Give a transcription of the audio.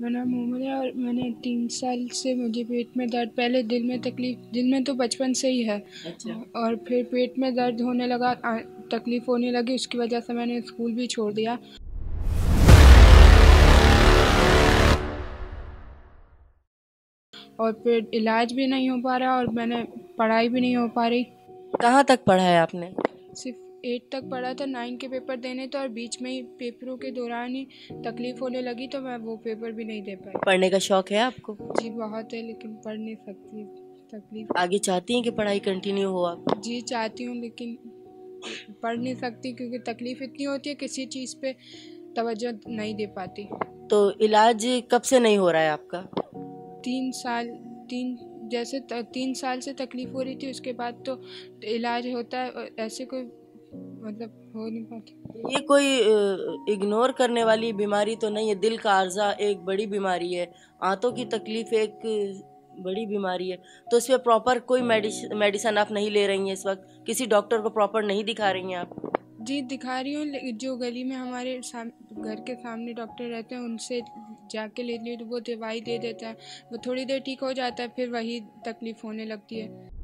मेरा नाम मोहम्मद है और मैंने तीन साल से मुझे पेट में दर्द पहले दिल में तकलीफ़ दिल में तो बचपन से ही है। अच्छा। और फिर पेट में दर्द होने लगा तकलीफ़ होने लगी उसकी वजह से मैंने स्कूल भी छोड़ दिया। और फिर इलाज भी नहीं हो पा रहा और मैंने पढ़ाई भी नहीं हो पा रही। कहाँ तक पढ़ा है आपने? सिर्फ़ एट तक पढ़ा था नाइन के पेपर देने तो और बीच में ही पेपरों के दौरान ही तकलीफ़ होने लगी तो मैं वो पेपर भी नहीं दे पाई। पढ़ने का शौक है आपको? जी बहुत है लेकिन पढ़ नहीं सकती तकलीफ़। आगे चाहती हैं कि पढ़ाई कंटिन्यू हो आप? जी चाहती हूँ लेकिन पढ़ नहीं सकती क्योंकि तकलीफ़ इतनी होती है किसी चीज़ पे तवज्जो नहीं दे पाती। तो इलाज कब से नहीं हो रहा है आपका? तीन साल तीन जैसे तीन साल से तकलीफ़ हो रही थी उसके बाद तो इलाज होता है ऐसे कोई मतलब हो नहीं पाता। ये कोई इग्नोर करने वाली बीमारी तो नहीं है। दिल का आर्जा एक बड़ी बीमारी है। आंतों की तकलीफ़ एक बड़ी बीमारी है। तो इस पर प्रॉपर कोई मेडिसिन आप नहीं ले रही हैं इस वक्त? किसी डॉक्टर को प्रॉपर नहीं दिखा रही हैं आप? जी दिखा रही हूँ जो गली में हमारे घर के सामने डॉक्टर रहते हैं उनसे जाके ले ली तो वो दवाई दे देता है। वो थोड़ी देर ठीक हो जाता है फिर वही तकलीफ़ होने लगती है।